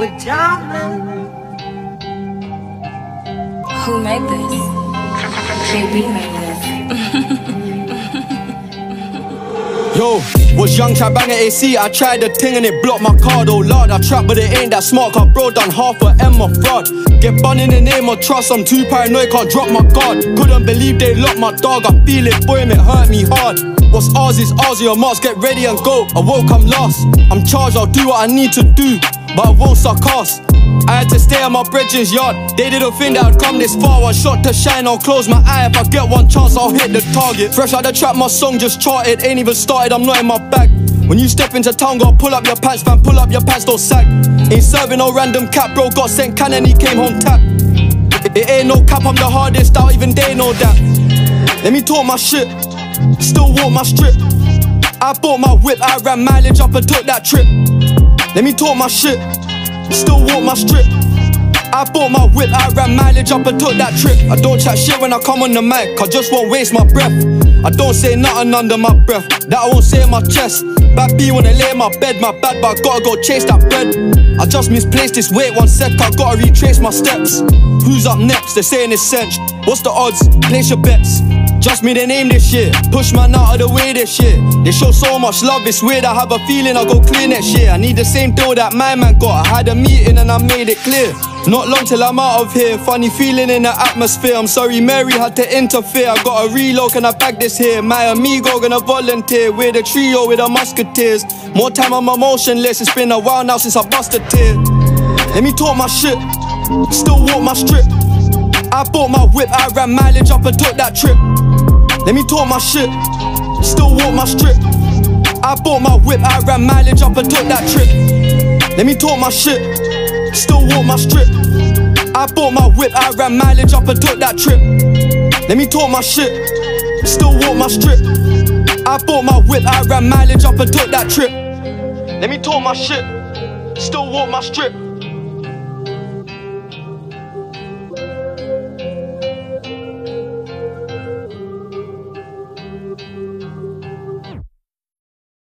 with. Who made this? JB made this. Yo was young, try bang at AC. I tried the thing and it blocked my card. Oh lord, I trap, but it ain't that smart. Cause bro done half a M fraud. Get bun in the name of trust. I'm too paranoid, can't drop my guard. Couldn't believe they locked my dog. I feel it, boy, it hurt me hard. What's ours is ours, your marks, get ready and go. I woke, I'm lost. I'm charged, I'll do what I need to do, but I won't suck ass. I had to stay at my brethren's yard. They didn't think that I'd come this far. One shot to shine, I'll close my eye. If I get one chance, I'll hit the target. Fresh out the trap, my song just charted. Ain't even started, I'm not in my bag. When you step into town, gotta pull up your pants, fam. Pull up your pants, don't sag. Ain't serving no random cap, bro. Got sent cannon, he came home tap. It, it ain't no cap, I'm the hardest out, even they know that. Let me talk my shit, still walk my strip. I bought my whip, I ran mileage up and took that trip. Let me talk my shit, still walk my strip. I bought my whip, I ran mileage up and took that trip. I don't chat shit when I come on the mic, I just won't waste my breath. I don't say nothing under my breath, that I won't say in my chest. Bad B I lay in my bed, my bad, but I gotta go chase that bread. I just misplaced this, wait one sec, I gotta retrace my steps. Who's up next? They're saying it's Cench. What's the odds? Place your bets. Just me, they name this shit. Push man out of the way this shit. They show so much love, it's weird. I have a feeling I'll go clear next year. I need the same deal that my man got. I had a meeting and I made it clear. Not long till I'm out of here. Funny feeling in the atmosphere. I'm sorry, Mary had to interfere. I got a reload, can I bag this here? My amigo gonna volunteer. We're the trio with the musketeers. More time I'm emotionless. It's been a while now since I busted tear. Let me talk my shit. Still walk my strip. I bought my whip, I ran mileage up and took that trip. Let me talk my shit, still walk my strip. I bought my whip, I ran mileage up and took that trip. Let me talk my shit, still walk my strip. I bought my whip, I ran mileage up and took that trip. Let me talk my shit, still walk my strip. I bought my whip, I ran mileage up and took that trip. Let me talk my shit, still walk my strip.